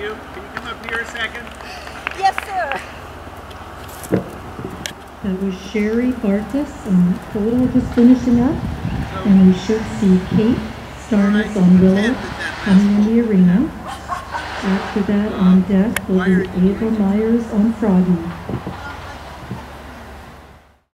you. Can you come up here a second? Yes, sir. That was Sherry Bartis. and Koda just finishing up. And we should see Kate Starnes on Willow coming in the arena. After that on deck will be Ava Myers on Froggy.